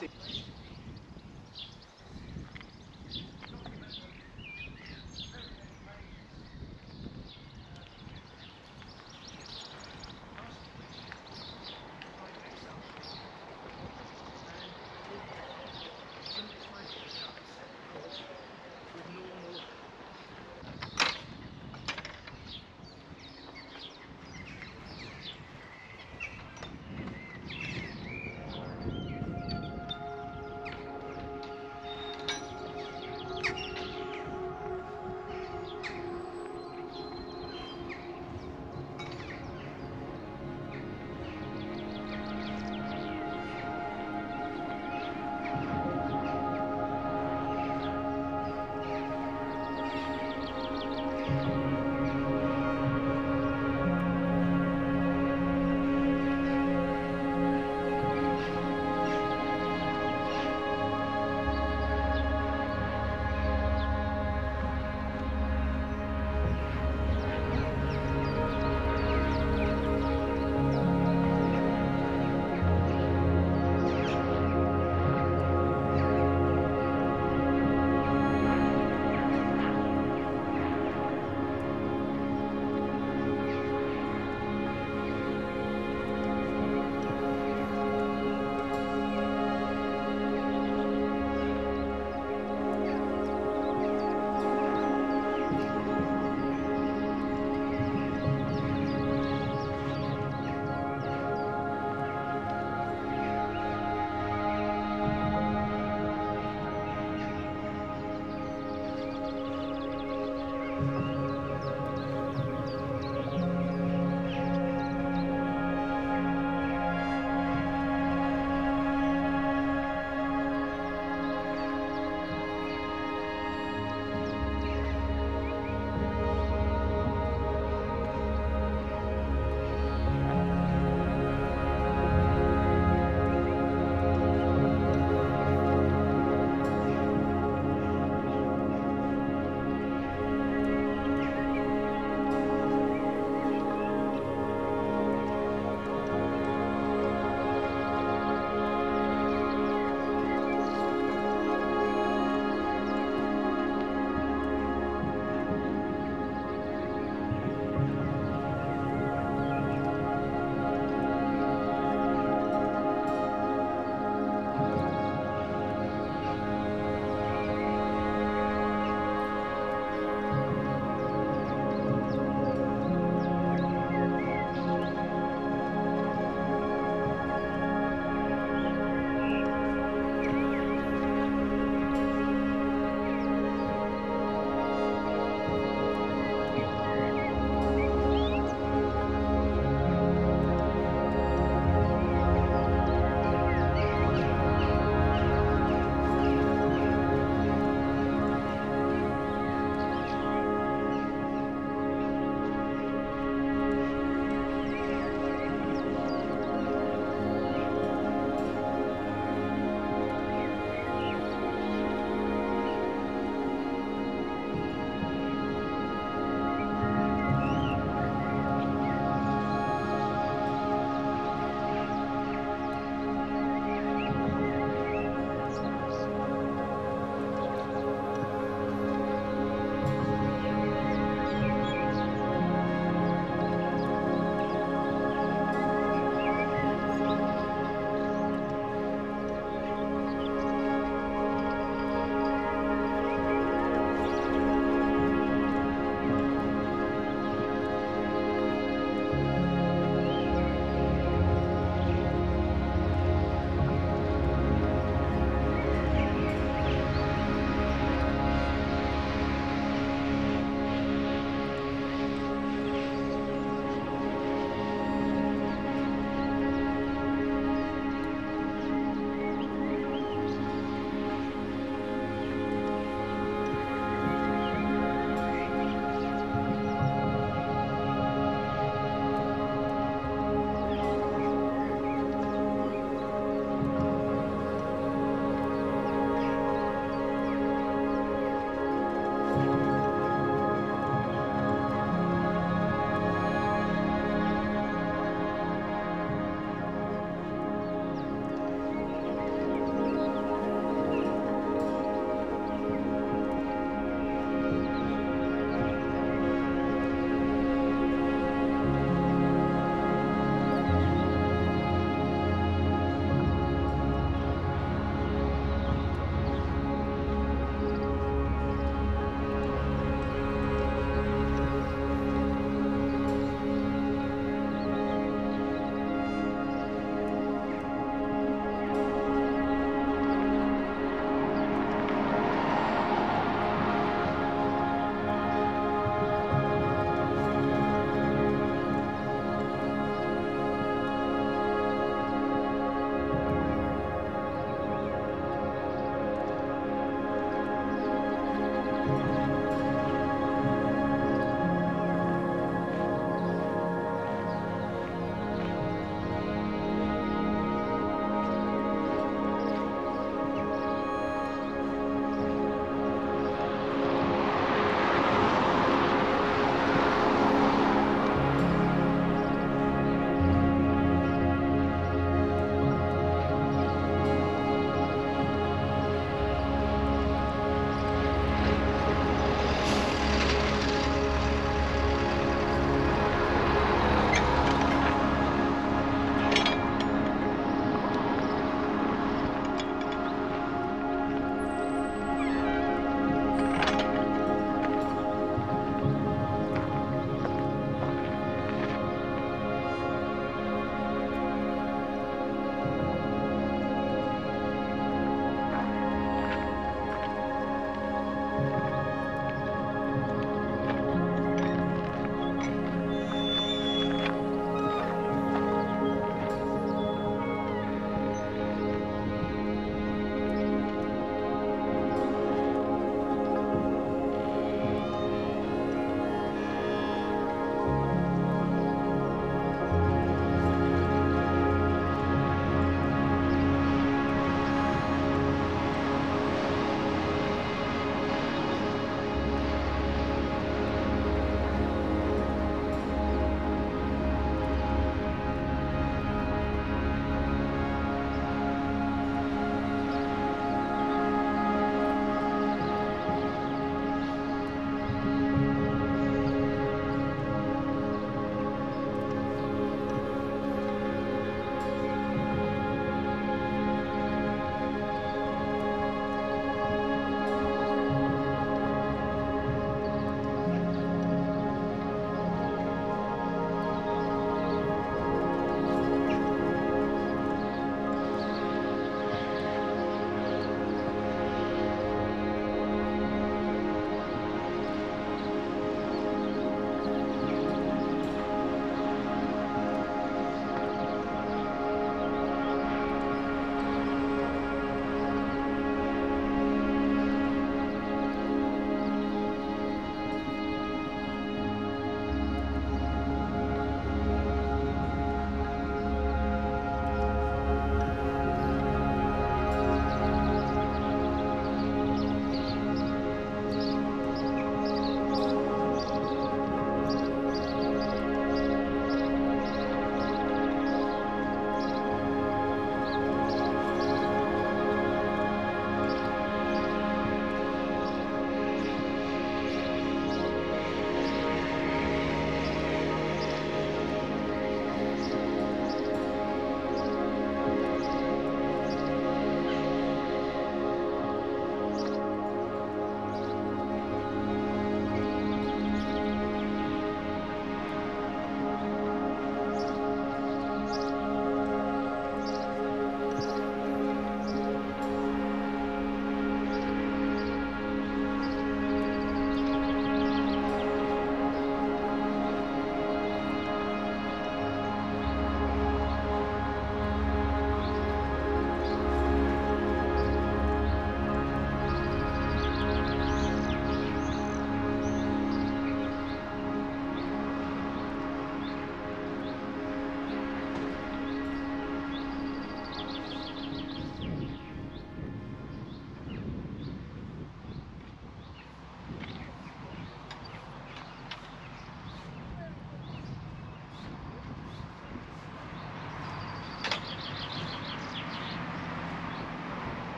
Sí.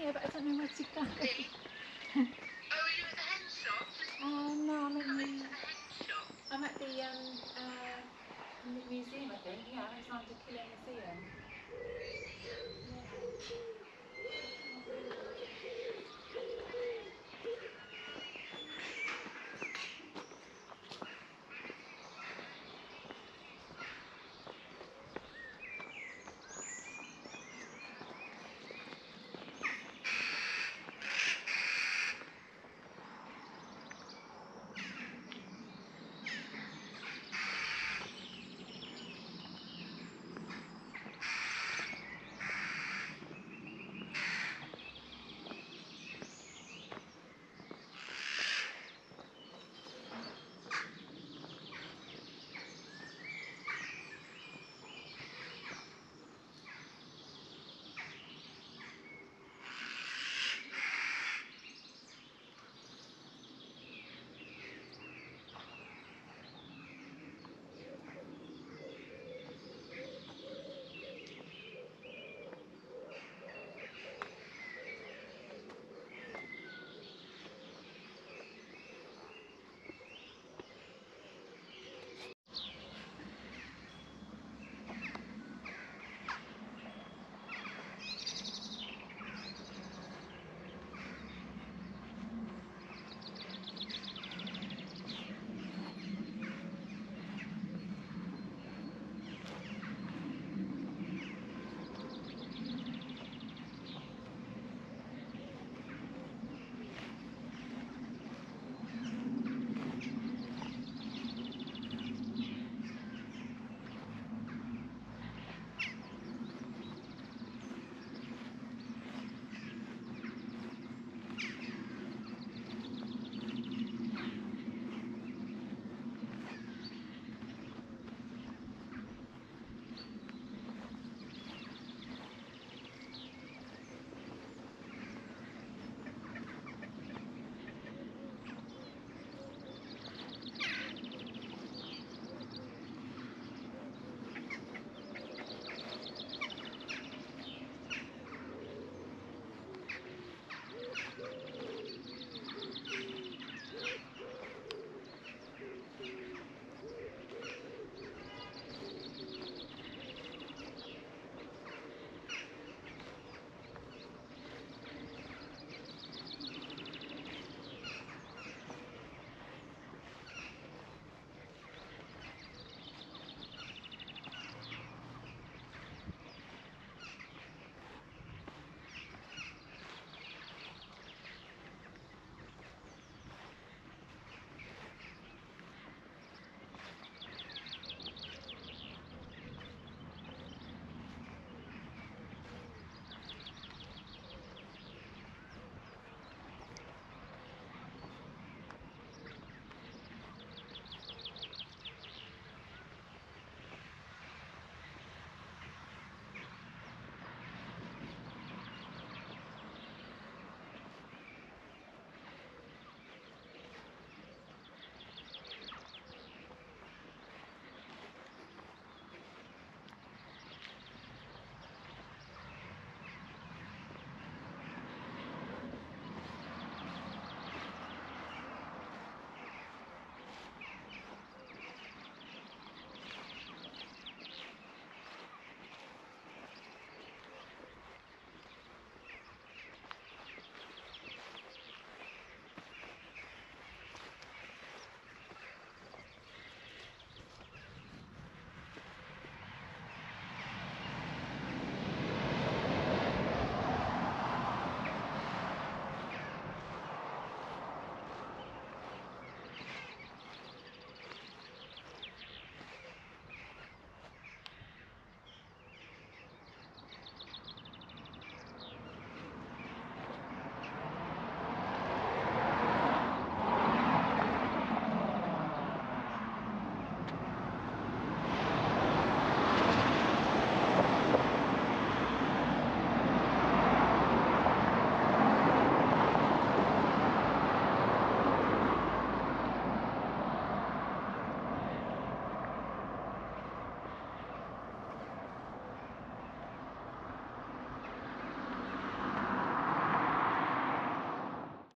Yeah, but I don't know where to go.